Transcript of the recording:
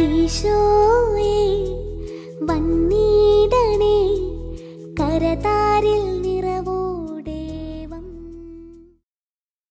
ഈശോയെ വന്നിടണേ. കരതാരിൽ നീ